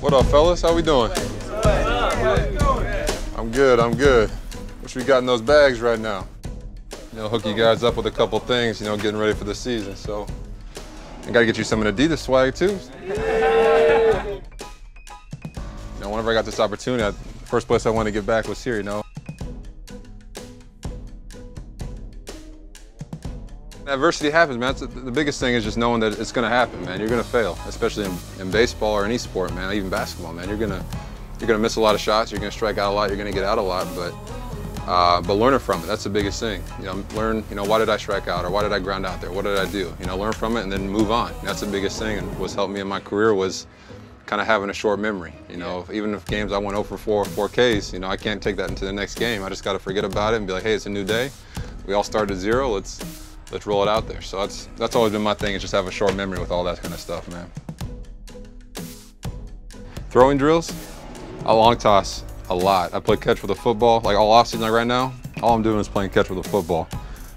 What up, fellas? How we doing? I'm good, I'm good. What we got in those bags right now? You know, hook you guys up with a couple things, you know, getting ready for the season. So, I gotta get you some of Adidas swag too. You know, whenever I got this opportunity, I, the first place I wanted to get back was here, you know. Adversity happens, man. the biggest thing is just knowing that it's going to happen, man. You're going to fail, especially in, in, baseball or any sport, man. Even basketball, man. You're going to you're going to miss a lot of shots. You're going to strike out a lot. You're going to get out a lot, but uh, but learning from it. That's the biggest thing. You know, learn. You know, why did I strike out, or why did I ground out there? What did I do? You know, learn from it and then move on. That's the biggest thing, and what's helped me in my career was kind of having a short memory. You know, even if games I went over 4 4 Ks, you know, I can't take that into the next game. I just got to forget about it and be like, hey, it's a new day. We all started at zero. Let's let's roll it out there. So that's that's always been my thing is just have a short memory with all that kind of stuff, man. Throwing drills, a long toss, a lot. I play catch with a football, like all offseason like right now, all I'm doing is playing catch with a football.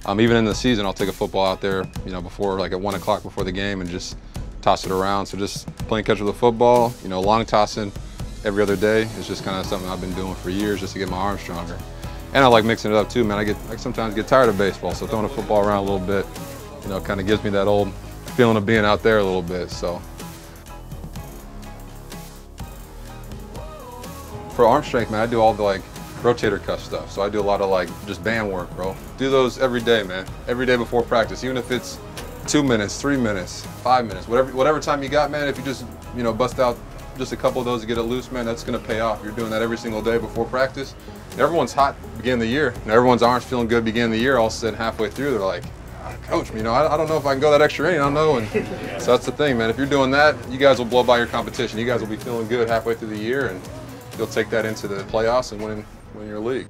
Um, even in the season, I'll take a football out there, you know, before like at one o'clock before the game and just toss it around. So just playing catch with a football, you know, long tossing every other day is just kind of something I've been doing for years just to get my arm stronger. And I like mixing it up too, man. I get I sometimes get tired of baseball, so throwing a football around a little bit, you know, kind of gives me that old feeling of being out there a little bit. So for arm strength, man, I do all the like rotator cuff stuff. So I do a lot of like just band work, bro. Do those every day, man. Every day before practice, even if it's two minutes, three minutes, five minutes, whatever whatever time you got, man. If you just you know bust out just a couple of those to get it loose, man, that's gonna pay off. You're doing that every single day before practice everyone's hot beginning of the year, and everyone's arms feeling good beginning of the year. All of a sudden, halfway through, they're like, "Coach, you know, I, I don't know if I can go that extra inning. I don't know." And so that's the thing, man. If you're doing that, you guys will blow by your competition. You guys will be feeling good halfway through the year, and you'll take that into the playoffs and win win your league.